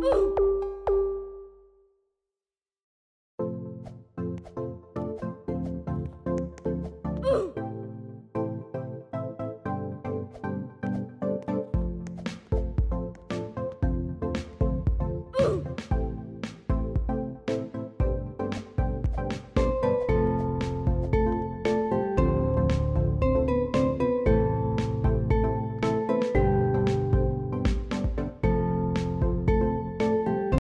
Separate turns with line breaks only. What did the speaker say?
Ooh.